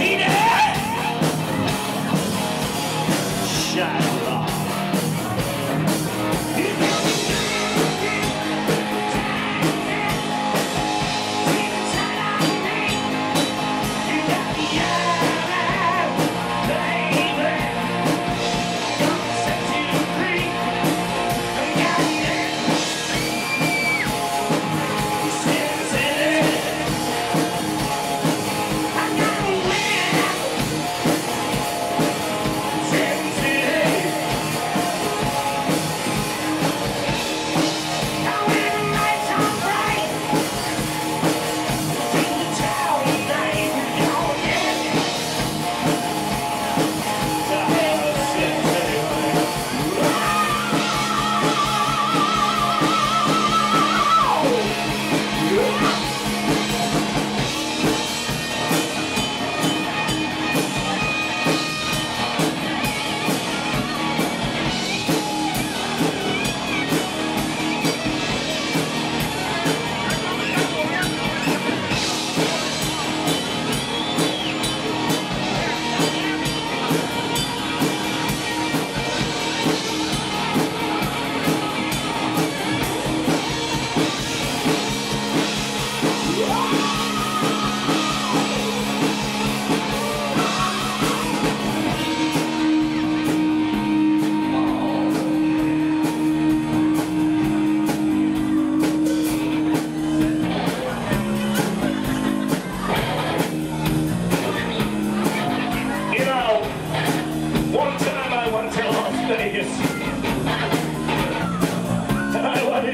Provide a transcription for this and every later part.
cheated.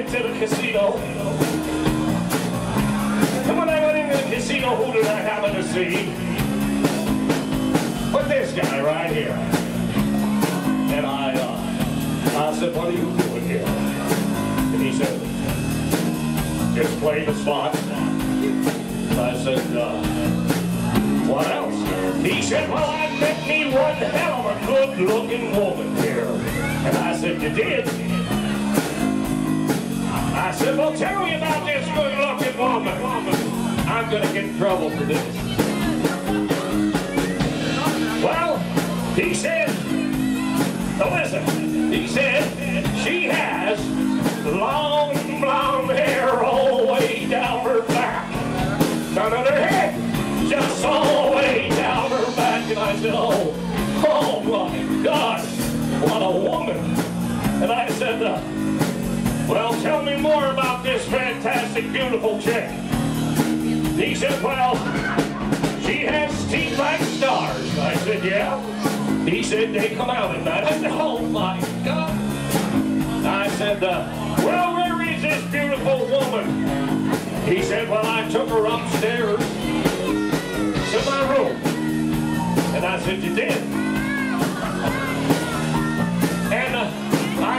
Went the casino. And when I went into the casino, who did I happen to see? But this guy right here. And I, uh, I said, what are you doing here? And he said, just play the spot. I said, uh, what else? He said, well, I met me one hell of a good-looking woman here. And I said, you did? I said, well, tell me about this good-looking woman. I'm going to get in trouble for this. Well, he said, now listen, he said, she has long blonde hair all the way down her back. None on her head, just all the way down her back. And I said, oh, oh my God, what a woman. And I said, uh, well, tell me more about this fantastic, beautiful chick. He said, well, she has teeth like stars. I said, yeah. He said, they come out at night. I said, oh my God. I said, uh, well, where is this beautiful woman? He said, well, I took her upstairs to my room. And I said, you did?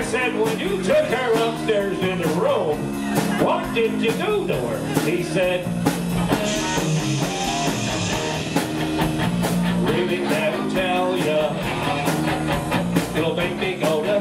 said, when you took her upstairs in the room, what did you do to her? He said, really can't tell ya. It'll make me go to